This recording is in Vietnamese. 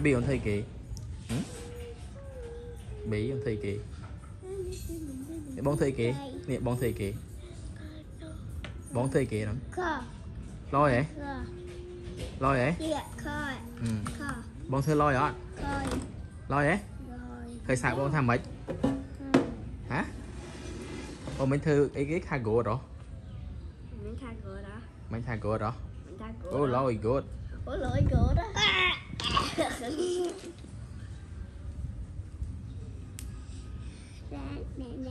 cái biểu thấy kì Ừ. bị con thi kì bọn thi kì nè bọn thi kì bọn thi kì lắm ừ. lôi vậy? Lôi vậy? Ừ. thi lôi đó lôi. Vậy? Thời sạc bọn tham mấy hả? Bọn mình thư ý cái khai gỗ đó. Mình khai gỗ đó. Mình khai gỗ đó. oh lôi gỗ oh lôi gỗ đó mẹ mẹ